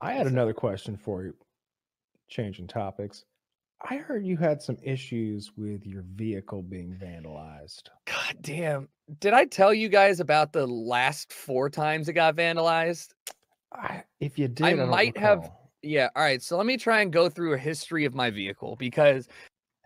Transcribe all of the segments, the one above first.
I had another question for you. Changing topics. I heard you had some issues with your vehicle being vandalized. God damn. Did I tell you guys about the last four times it got vandalized? I, if you did, I I, might have- Yeah, all right. So let me try and go through a history of my vehicle because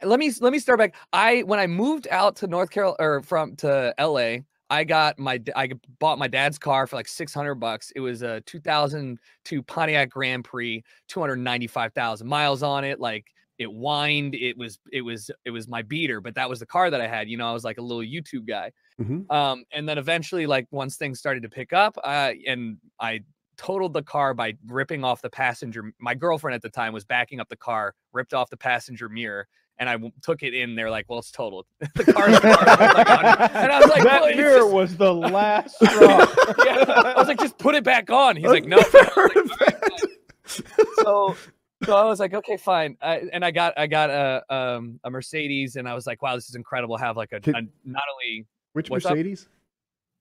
let me let me start back. I when I moved out to North Carolina or from to LA, I got my I bought my dad's car for like 600 bucks. It was a 2002 Pontiac Grand Prix, 295,000 miles on it. Like it whined, it was it was it was my beater, but that was the car that I had. You know, I was like a little YouTube guy. Mhm. Um, and then eventually, like once things started to pick up, uh, and I totaled the car by ripping off the passenger. My girlfriend at the time was backing up the car, ripped off the passenger mirror, and I w- took it in. They're like, "Well, it's totaled." the car's like, and I was like, that "Well, mirror just- was the last straw. yeah. I was like, "Just put it back on." He's like, "No." Like, "All right, so, so I was like, "Okay, fine." I, and I got I got a um a Mercedes, and I was like, "Wow, this is incredible." Have like a, a not only Which What's up? Mercedes?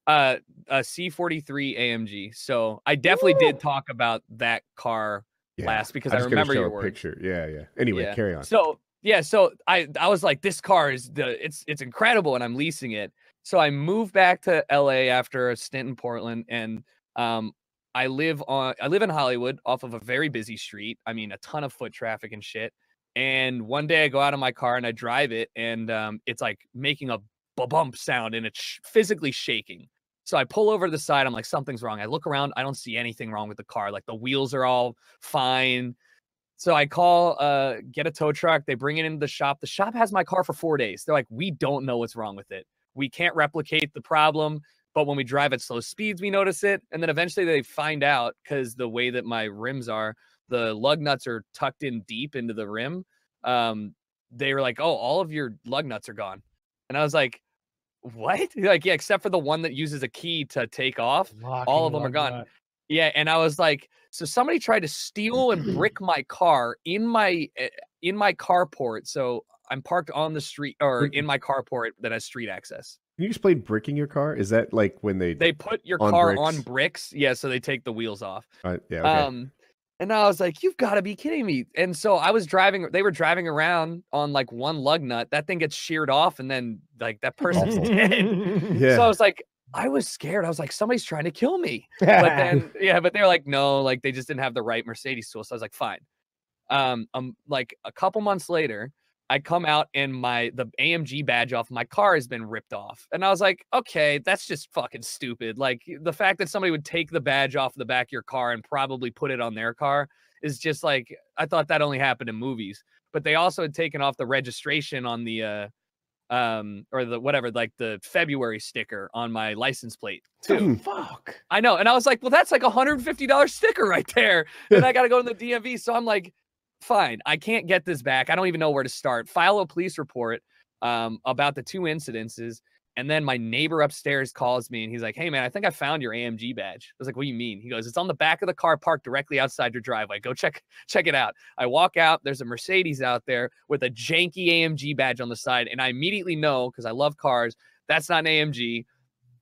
uh a C43 AMG. So I definitely did talk about that car Yeah. last because I'm I remember your a picture. Yeah, yeah. Anyway, Yeah. carry on. So yeah, so I I was like, this car is the it's it's incredible, and I'm leasing it. So I moved back to LA after a stint in Portland, and um I live on I live in Hollywood off of a very busy street. I mean, a ton of foot traffic and shit. And one day I go out of my car and I drive it, and um, it's like making a bump sound, and it's sh- physically shaking. So I pull over to the side. I'm like, something's wrong. I look around. I don't see anything wrong with the car. Like the wheels are all fine. So I call, uh, get a tow truck. They bring it into the shop. The shop has my car for four days. They're like, we don't know what's wrong with it. We can't replicate the problem, but when we drive at slow speeds, we notice it. And then eventually they find out because the way that my rims are, the lug nuts are tucked in deep into the rim. Um, they were like, oh, all of your lug nuts are gone. And I was like, what? Like, yeah, except for the one that uses a key to take off. All of them are gone. nut. Yeah, and I was like, so somebody tried to steal and brick my car in my eh, in my carport. So I'm parked on the street or in my carport that has street access. Can you explain bricking your car? Is that like when they? They put your On car on bricks. bricks. Yeah, so they take the wheels off. uh, yeah. Okay. Um, and I was like, you've got to be kidding me. And so I was driving, they were driving around on like one lug nut. That thing gets sheared off, and then like that person's dead. yeah. So I was like, I was scared. I was like, somebody's trying to kill me. but then yeah, but they're like, no, like they just didn't have the right Mercedes tool. So I was like, fine. Um, um, like a couple months later, I come out and my the AMG badge off my car has been ripped off, and I was like, okay, that's just fucking stupid. Like the fact that somebody would take the badge off the back of your car and probably put it on their car is just like I thought that only happened in movies. But they also had taken off the registration on the uh um or the whatever like the February sticker on my license plate too. Dude, Fuck. I know. And I was like, well, that's like a $150 sticker right there. And I got to go to the DMV. So I'm like, fine, I can't get this back. I don't even know where to start. File a police report um, about the two incidences. And then my neighbor upstairs calls me and he's like, hey, man, I think I found your AMG badge. I was like, what do you mean? He goes, it's on the back of the car parked directly outside your driveway. Go check check it out. I walk out. There's a Mercedes out there with a janky AMG badge on the side. And I immediately know, because I love cars, that's not an AMG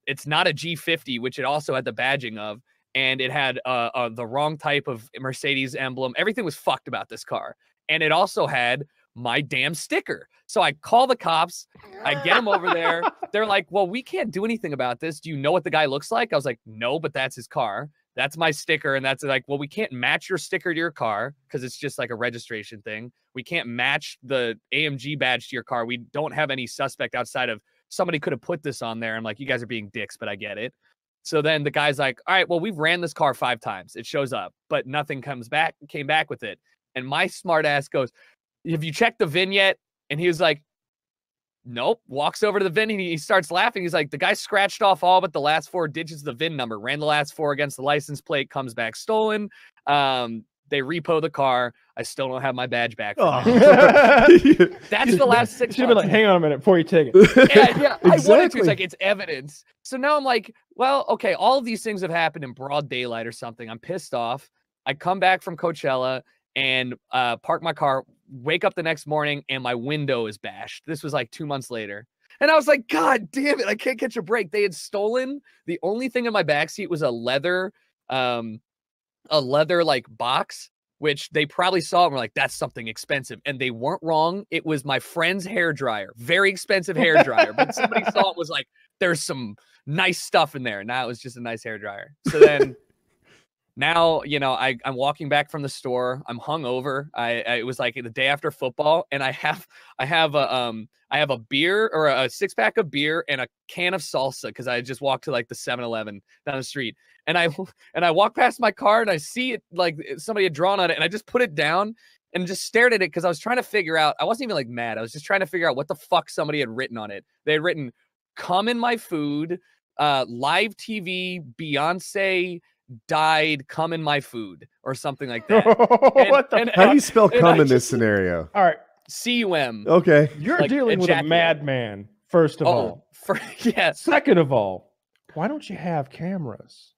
it's not a G50, which it also had the badging of, and it had uh, uh, the wrong type of Mercedes emblem. Everything was fucked about this car, and it also had my damn sticker. So I call the cops. I get them over there. They're like, "Well, we can't do anything about this. Do you know what the guy looks like?" I was like, "No, but that's his car. That's my sticker." And that's like, "Well, we can't match your sticker to your car because it's just like a registration thing. We can't match the AMG badge to your car. We don't have any suspect outside of somebody could have put this on there. I'm like, you guys are being dicks, but I get it. So then the guy's like, all right, well, we've ran this car five times. It shows up, but nothing comes back, came back with it. And my smart ass goes, Have you checked the VIN yet? And he was like, Nope. Walks over to the VIN and he starts laughing. He's like, The guy scratched off all but the last four digits of the VIN number, ran the last four against the license plate, comes back stolen. Um, they repo the car. I still don't have my badge back. Oh. That's the last six Should have been like, hang on a minute before you take it. yeah, yeah. I wanted to. Exactly. It's like it's evidence. So now I'm like, well, okay, all of these things have happened in broad daylight or something. I'm pissed off. I come back from Coachella and uh, park my car. Wake up the next morning and my window is bashed. This was like two months later. And I was like, God damn it, I can't catch a break. They had stolen the only thing in my backseat was a leather um a leather like box, which they probably saw and were like, "That's something expensive," and they weren't wrong. It was my friend's hair dryer, very expensive hair dryer, but somebody saw it was like, "There's some nice stuff in there." Now it was just a nice hair dryer. So then. Now you know I, I'm walking back from the store. I'm hungover. I, I it was like the day after football, and I have I have a um I have a beer or a six pack of beer and a can of salsa because I just walked to like the 7-Eleven down the street. And I and I walk past my car and I see it like somebody had drawn on it and I just put it down and just stared at it because I was trying to figure out. I wasn't even like mad. I was just trying to figure out what the fuck somebody had written on it. They had written "Come in my food," uh, live TV, Beyonce died, "Come in my food" or something like that. what the and- How do you spell and cum I in this just- scenario? All right, C U M. Okay. you're Like, dealing with a madman. First of Oh, all, for yes. second of all, why don't you have cameras?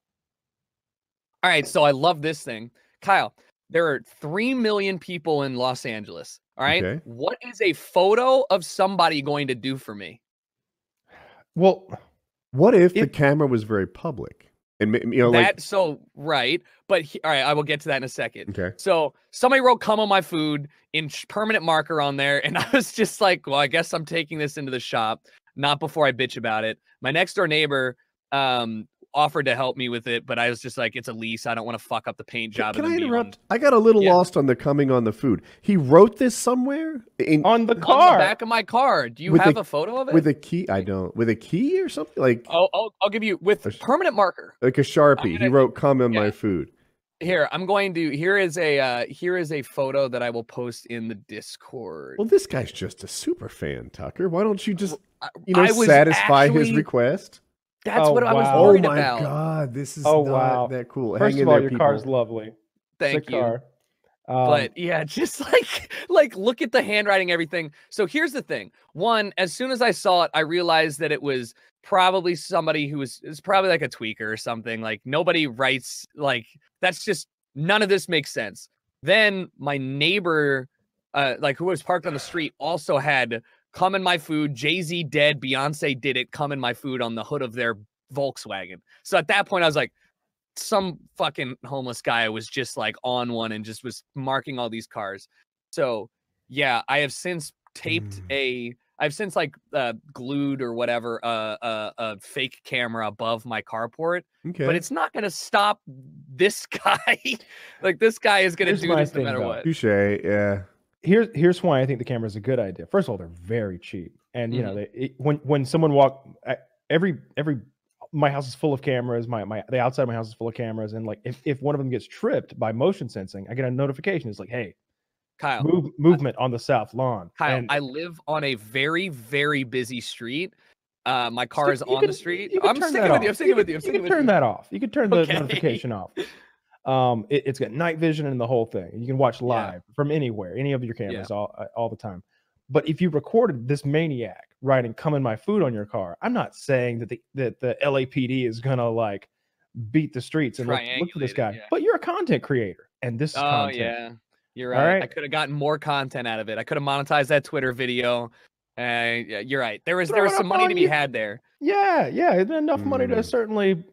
All right, so I love this thing. Kyle, there are 3 million people in Los Angeles. All right. Okay. What is a photo of somebody going to do for me? Well, What if the camera was very public? And you know, that like so right, but he, all right, I will get to that in a second. okay, So somebody wrote "come on my food" in permanent marker on there, and I was just like, "Well, I guess I'm taking this into the shop, not before I bitch about it." My next door neighbor um offered to help me with it, but I was just like, "It's a lease. I don't want to fuck up the paint job." Can I then be on- interrupt? I got a little Yeah. lost on the coming on the food. He wrote this somewhere in on the on car. the back of my car. Do you With have the- a photo of it? with a key. I don't with a key or something like Oh, I'll, I'll give you with A permanent marker. like a sharpie. He gonna- wrote "come in yeah. my food." Here, I'm going to. Here is a. Uh, here is a photo that I will post in the Discord. Well, this guy's just a super fan, Tucker. Why don't you just you know I was satisfy his request? That's Oh, what I was wow. Oh my about. god, this is Oh, not wow. that cool. First Hang of in all, there, your people. car's lovely. Thank Sick you. car. Um, but yeah, just like like look at the handwriting, everything. So here's the thing. One, as soon as I saw it, I realized that it was probably somebody who was it's probably like a tweaker or something. Like nobody writes like that's just none of this makes sense. Then my neighbor, uh, like who was parked on the street, also had "Come in my food." Jay Z dead. Beyonce did it. "Come in my food" on the hood of their Volkswagen. So at that point, I was like, some fucking homeless guy was just like on one and just was marking all these cars. So yeah, I have since taped Mm. a. I've since like uh, glued or whatever uh, uh, a fake camera above my carport, Okay. but it's not going to stop this guy. like this guy is going to do this no matter about what. touche. Yeah. Here's here's why I think the camera is a good idea. First of all, they're very cheap, and you know, Mhm. they, it, when when someone walk, every every my house is full of cameras. My my the outside of my house is full of cameras, and like if if one of them gets tripped by motion sensing, I get a notification. It's like, hey, Kyle, move movement on the south lawn. Kyle, And I live on a very very busy street. Uh, my car is you on can- the street. I'm sticking with you. I'm off. sticking with you. I'm You can turn you. that off. You can turn the Okay. notification off. Um, it, has got night vision and the whole thing. You can watch Yeah. live from anywhere, any of your cameras, all uh, all the time. But if you recorded this maniac writing "Come in my food" on your car, I'm not saying that the that the LAPD is gonna like beat the streets and look, look for this guy. yeah. But you're a content creator, and this is Oh content. yeah, you're right. I could have gotten more content out of it. I could have monetized that Twitter video. Uh, yeah, you're right. There was Throw there was some money to be you- had there. yeah, yeah. Enough money to Mm. certainly.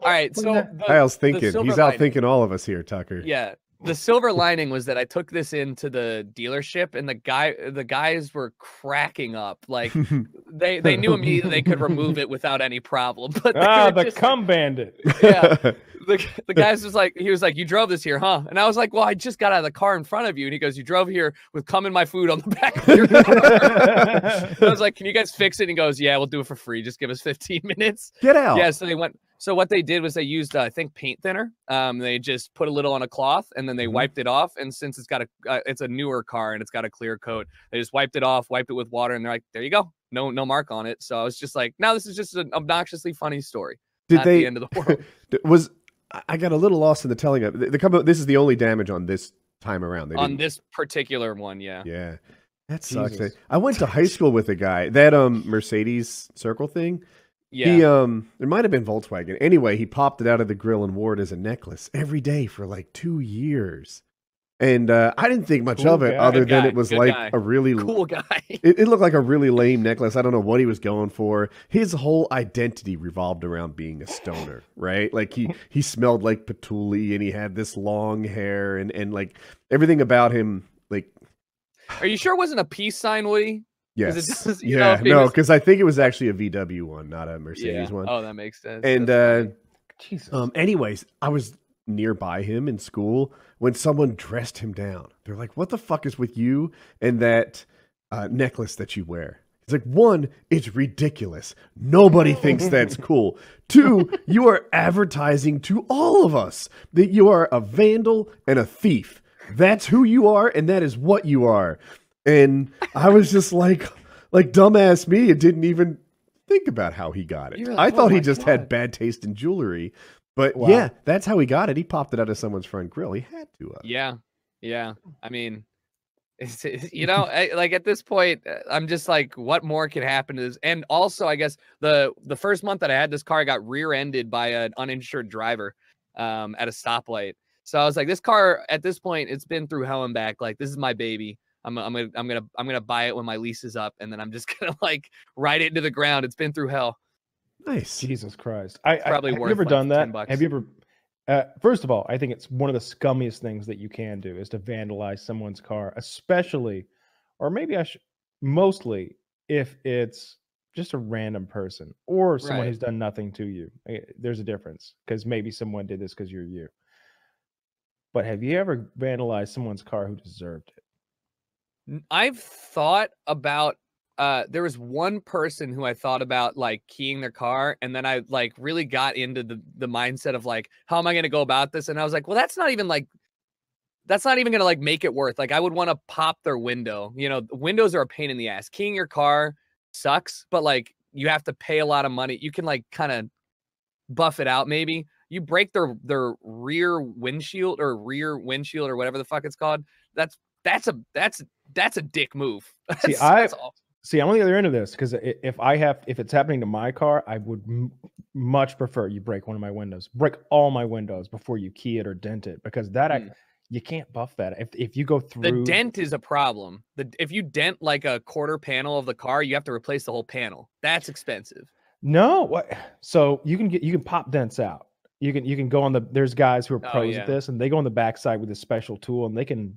All right, so at the, Kyle's thinking. He's out lining. thinking all of us here, Tucker. yeah, the silver lining was that I took this into the dealership, and the guy the guys were cracking up. Like they they knew immediately they could remove it without any problem. But they ah, were the just cum bandit. Yeah. the, the guy's was like, he was like, you drove this here, huh? And I was like, well, I just got out of the car in front of you. And he goes, you drove here with cum in my food on the back of your car. I was like, can you guys fix it? And he goes, yeah, we'll do it for free. Just give us 15 minutes. Get out. Yeah. So they went. So what they did was they used, uh, I think, paint thinner. Um, they just put a little on a cloth and then they Mhm. wiped it off. And since it's got a, uh, it's a newer car and it's got a clear coat, they just wiped it off, wiped it with water, and they're like, there you go, no, no mark on it. So I was just like, now this is just an obnoxiously funny story. Did they the end of the world. was I- got a little lost in the telling of the, the This is the only damage on this time around. They on didn't- this particular one, yeah. Yeah. That sucks. I went to high school with a guy. That um Mercedes circle thing. Yeah. He um it might have been Volkswagen. Anyway, he popped it out of the grill and wore it as a necklace every day for like two years. and uh, I didn't think much Cool of it, guy. other Good than guy. it was Good like guy. a really Cool guy. It, it looked like a really lame necklace. I don't know what he was going for. His whole identity revolved around being a stoner, right? Like he he smelled like patchouli and he had this long hair and and like everything about him. Like Are you sure it wasn't a peace sign, Woody? Yes, does- know, yeah, if no, because I think it was actually a VW one, not a Mercedes one. Oh, that makes sense. and uh. Jesus. um, anyways, I was nearby him in school when someone dressed him down. They're like, "What the fuck is with you and that uh, necklace that you wear?" It's like, one, it's ridiculous. Nobody thinks that's cool. Two, you are advertising to all of us that you are a vandal and a thief. That's who you are, and that is what you are. And I was just like, like dumbass me, and didn't even think about how he got it. Like, I "Oh thought he my just had bad taste in jewelry. But Wow. yeah, that's how he got it. He popped it out of someone's front grill. He had to. Uh, Yeah, yeah. I mean, it's, it's- you know, I, like at this point, uh, I'm just like, what more could happen to this? And also, I guess the the first month that I had this car, I got rear-ended by an uninsured driver um, at a stoplight. So I was like, this car at this point, it's been through hell and back. Like this is my baby. I'm, I'm gonna I'm gonna I'm gonna buy it when my lease is up, and then I'm just gonna like ride it into the ground. It's been through hell. nice. Jesus Christ. I, I probably have worth, you ever like, done that? bucks. Have you ever uh, first of all, I think it's one of the scummiest things that you can do is to vandalize someone's car, especially or maybe I should mostly if it's just a random person or someone Right. who's done nothing to you. There's a difference because maybe someone did this because you're you. But have you ever vandalized someone's car who deserved it? I've thought about uh there was one person who I thought about like keying their car and then I like really got into the the mindset of like how am I going to go about this? And I was like well that's not even like that's not even going to like make it worth like I would want to pop their window. You know windows are a pain in the ass. Keying your car sucks but like you have to pay a lot of money. You can like kind of buff it out maybe. You break their their rear windshield or rear windshield or whatever the fuck it's called. That's that's a that's that's a dick move. That's, I- that's all. See, I'm on the other end of this because if I have, if it's happening to my car, I would m- much prefer you break one of my windows, break all my windows before you key it or dent it, because that I, Mm. you can't buff that. If if you go through the dent is a problem. The if you dent like a quarter panel of the car, you have to replace the whole panel. That's expensive. no, what? So you can get you can pop dents out. You can you can go on the. There's guys who are Oh, pros yeah. at this, and they go on the backside with a special tool, and they can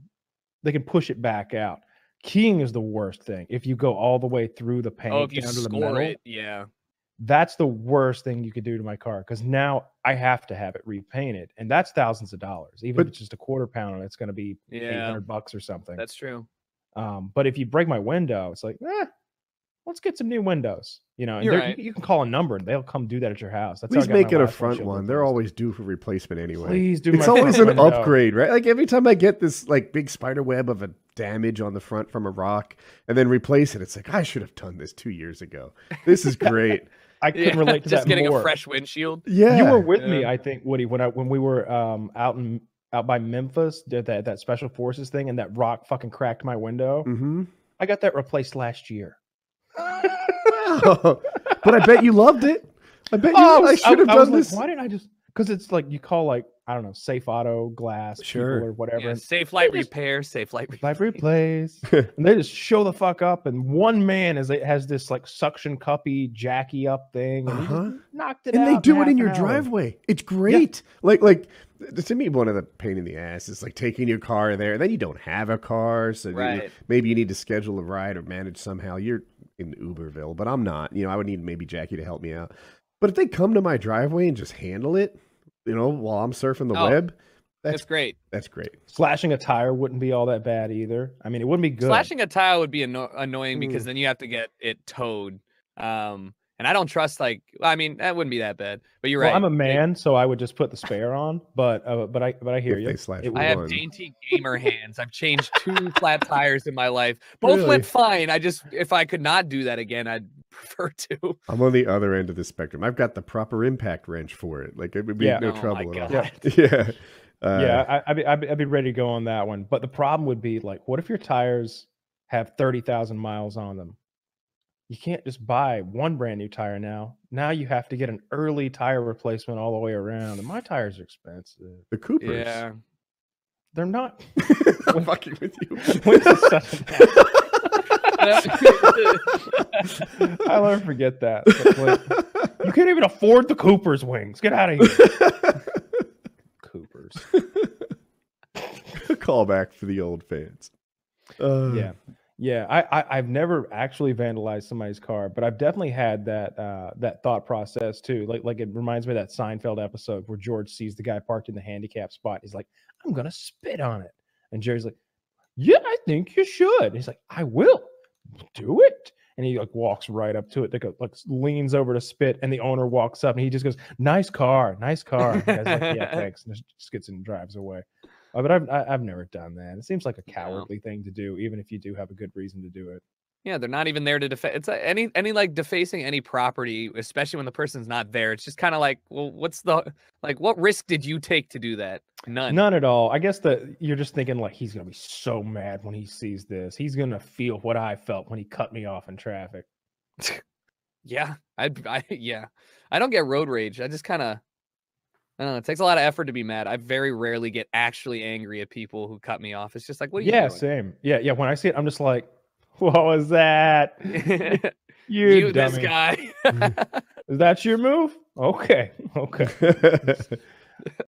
they can push it back out. Keying is the worst thing. If you go all the way through the paint oh, if you down to the score metal, it, yeah. that's the worst thing you could do to my car because now I have to have it repainted, and that's thousands of dollars. Even But- if it's just a quarter pound, it's going to be eight Yeah, hundred bucks or something. that's true. Um, but if you break my window, it's like, eh, let's get some new windows. You know, and You're right. you, you can call a number and they'll come do that at your house. That's how I Please got make it a front windshield one. They're always due for replacement anyway. Please do. It's my always an window. upgrade, right? Like every time I get this like big spider web of a damage on the front from a rock and then replace it, it's like I should have done this two years ago. This is great. I couldn't Yeah, relate to just that Just getting more. a fresh windshield. yeah. You were with me, I think, Woody, when I when we were um out in out by Memphis, did that that special forces thing, and that rock fucking cracked my window. hmm I got that replaced last year. Wow. but I bet you loved it. I bet you Oh, I should have done like, this. Why didn't I just? Because it's like you call like I don't know, safe auto glass, Sure. or whatever. Yeah, Safelite they just- repair, Safelite repair. Life replace, and they just show the fuck up. And one man is has this like suction cuppy jacky up thing, and he just Uh-huh. knocked it out. and they do it in your hour. driveway. It's great. Like like to me, one of the pain in the ass is like taking your car there, and then you don't have a car, so you- maybe you need to schedule a ride or manage somehow. You're in Uberville, but I'm not. You know, I would need maybe Jackie to help me out. But if they come to my driveway and just handle it, you know, while I'm surfing the Oh, web, That's that's great. that's great. Slashing a tire wouldn't be all that bad either. I mean, it wouldn't be good. Slashing a tire would be anno- annoying because Mm. then you have to get it towed. Um, and I don't trust like I mean that wouldn't be that bad. But you're well, right. I'm a man, so I would just put the spare on. But uh, but I but I hear If you. they one. I have dainty gamer hands. I've changed two flat tires in my life. Both Really? went fine. I just if I could not do that again, I'd prefer to. I'm on the other end of the spectrum. I've got the proper impact wrench for it. Like it would be Yeah. no Oh trouble at all. God. Yeah. Uh, yeah, I, I'd, be, I'd, be, I'd be ready to go on that one. But the problem would be like, what if your tires have 30,000 miles on them? You can't just buy one brand new tire now. Now you have to get an early tire replacement all the way around. And my tires are expensive. The Coopers. Yeah. they're not. I'm fucking with you. When's the second half? I'll never forget that. Like, you can't even afford the Cooper's wings. Get out of here. Cooper's. Callback for the old fans. Uh, Yeah. Yeah. I, I I've never actually vandalized somebody's car, but I've definitely had that uh that thought process too. Like like it reminds me of that Seinfeld episode where George sees the guy parked in the handicap spot. He's like, I'm gonna spit on it. And Jerry's like, Yeah, I think you should. He's like, I will do it. And he like walks right up to it, like, like leans over to spit, and the owner walks up and he just goes, Nice car, nice car. And the like, Yeah, thanks. And just gets in and drives away. Uh, but I've I- I've never done that. It seems like a No. cowardly thing to do, even if you do have a good reason to do it. Yeah, they're not even there to defend. It's like any any like defacing any property, especially when the person's not there. It's just kind of like, well, what's the like? What risk did you take to do that? None. None at all. I guess that you're just thinking like he's gonna be so mad when he sees this. He's gonna feel what I felt when he cut me off in traffic. Yeah, I, I yeah, I don't get road rage. I just kind of, I don't know. It takes a lot of effort to be mad. I very rarely get actually angry at people who cut me off. It's just like, what are you Yeah, doing? same. Yeah, yeah. When I see it, I'm just like, what was that? You, you, this guy. Mm-hmm. Is that your move? Okay, okay.